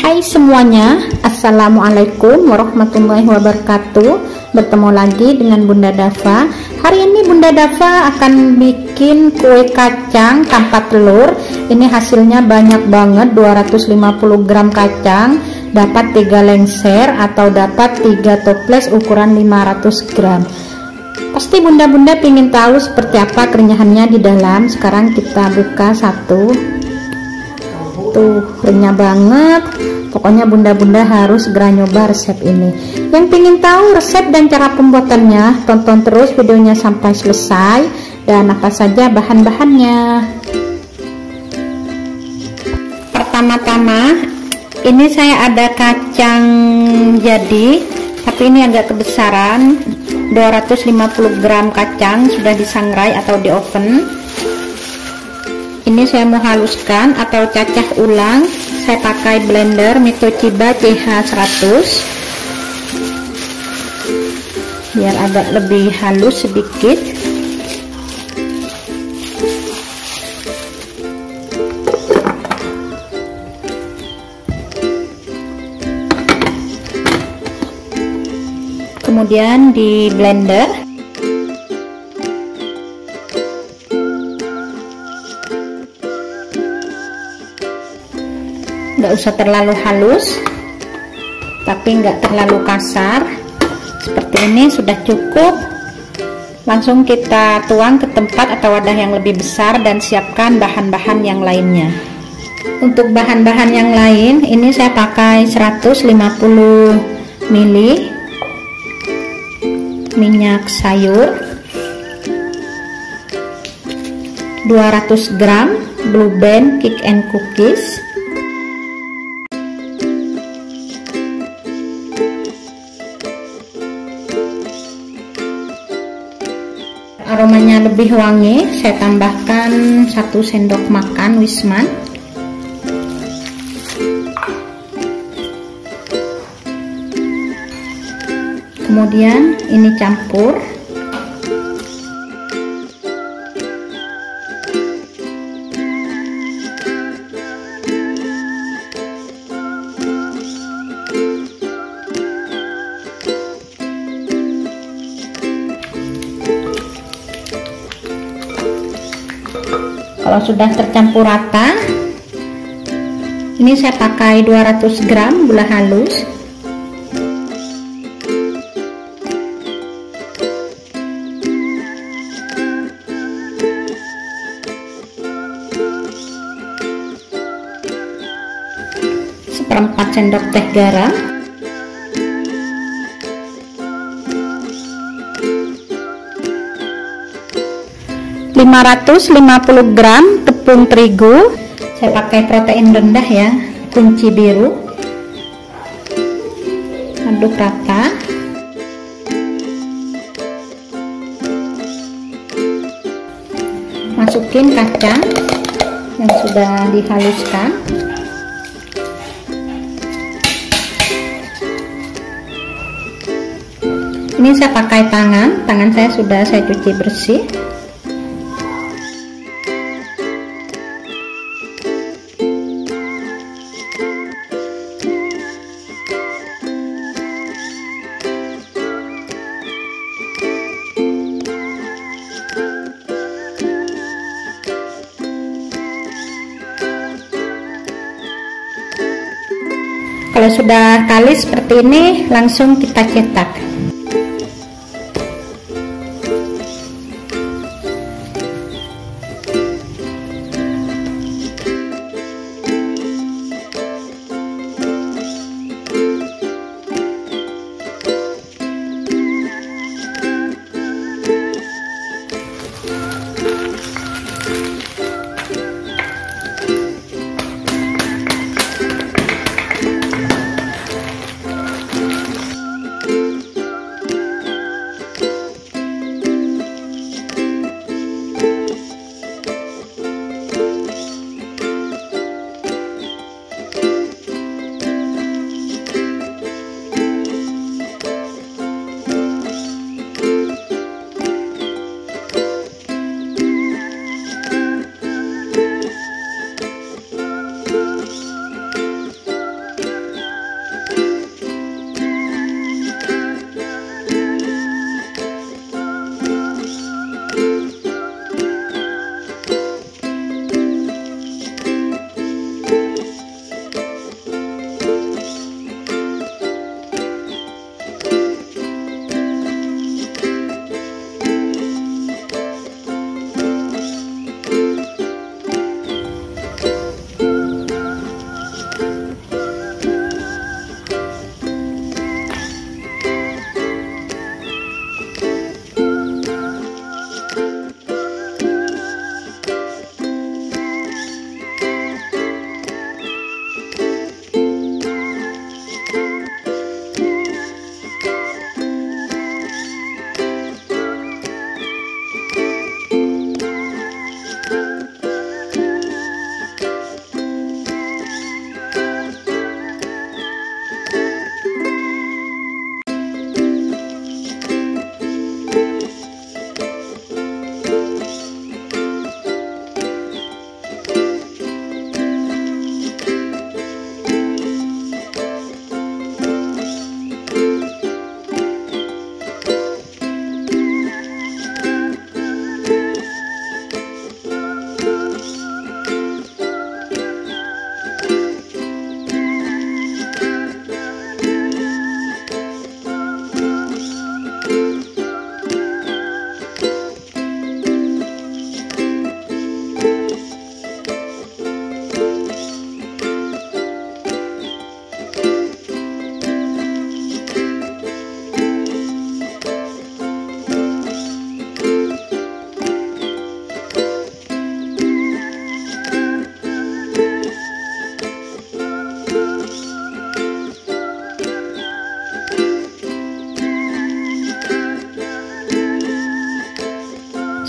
Hai semuanya, Assalamualaikum warahmatullahi wabarakatuh. Bertemu lagi dengan Bunda Dava. Hari ini Bunda Dava akan bikin kue kacang tanpa telur. Ini hasilnya banyak banget 250 gram kacang Dapat 3 lengser atau dapat 3 toples ukuran 500 gram. Pasti bunda-bunda ingin tahu seperti apa kerenyahannya di dalam. Sekarang kita buka satu tuh renyah banget. Pokoknya bunda-bunda harus segera nyoba resep ini. Yang ingin tahu resep dan cara pembuatannya tonton terus videonya sampai selesai. Dan apa saja bahan-bahannya? Pertama-tama ini saya ada kacang jadi tapi ini agak kebesaran. 250 gram kacang sudah disangrai atau di oven ini saya mau haluskan atau cacah ulang. Saya pakai blender Mitochiba CH100 biar agak lebih halus sedikit. Kemudian di blender nggak usah terlalu halus tapi nggak terlalu kasar. Seperti ini sudah cukup. Langsung kita tuang ke tempat atau wadah yang lebih besar dan siapkan bahan-bahan yang lainnya. Untuk bahan-bahan yang lain ini saya pakai 150 ml minyak sayur 200 gram blue band cake and cookies aromanya lebih wangi saya tambahkan satu sendok makan wisman. Kemudian ini campur kalau sudah tercampur rata ini saya pakai 200 gram gula halus. Seperempat sendok teh garam 550 gram tepung terigu. Saya pakai protein rendah ya kunci biru. Aduk rata. Masukin kacang yang sudah dihaluskan. Ini saya pakai tangan tangan saya sudah saya cuci bersih kalau sudah kalis seperti ini langsung kita cetak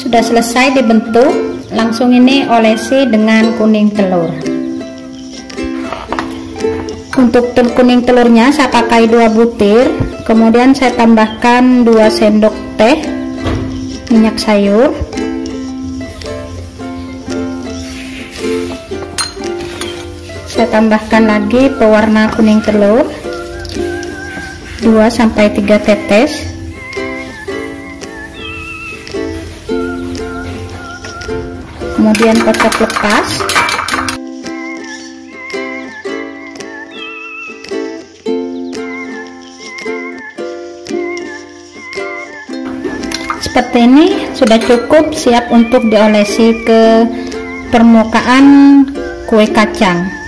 sudah selesai dibentuk langsung ini olesi dengan kuning telur. Untuk kuning telurnya saya pakai dua butir kemudian saya tambahkan 2 sendok teh minyak sayur. Saya tambahkan lagi pewarna kuning telur 2 sampai 3 tetes kemudian kocok lepas. Seperti ini sudah cukup siap untuk diolesi ke permukaan kue kacang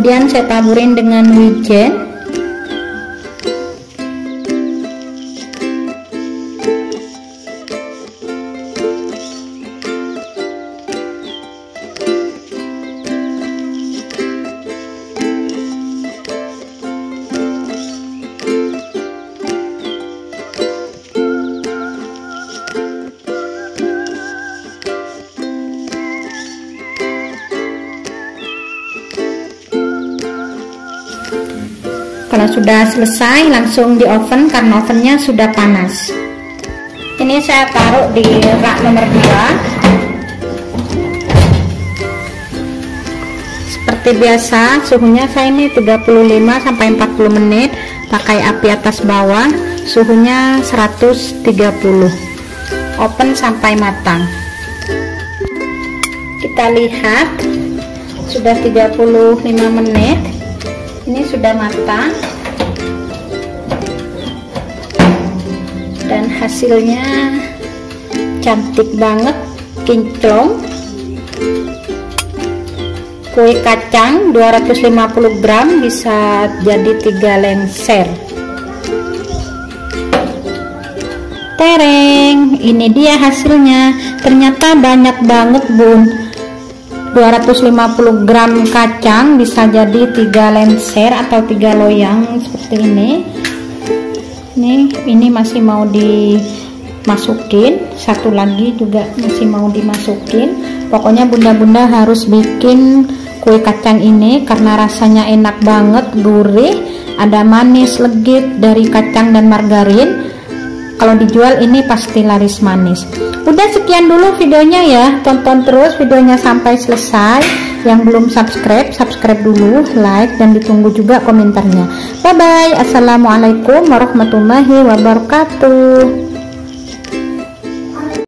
kemudian saya taburin dengan wijen kalau sudah selesai langsung di oven karena ovennya sudah panas. Ini saya taruh di rak nomor 2 seperti biasa suhunya saya ini 35 sampai 40 menit pakai api atas bawah suhunya 130 open sampai matang. Kita lihat sudah 35 menit ini sudah matang. Dan hasilnya cantik banget kinclong. Kue kacang 250 gram bisa jadi tiga lengser. Tereng ini dia hasilnya. Ternyata banyak banget bun 250 gram kacang bisa jadi tiga lenser atau tiga loyang seperti ini. Ini ini masih mau dimasukin. Satu lagi juga masih mau dimasukin. Pokoknya bunda-bunda harus bikin kue kacang ini karena rasanya enak banget gurih ada manis legit dari kacang dan margarin kalau dijual ini pasti laris manis. Udah sekian dulu videonya ya. Tonton terus videonya sampai selesai. Yang belum subscribe subscribe dulu like dan ditunggu juga komentarnya. Bye bye assalamualaikum warahmatullahi wabarakatuh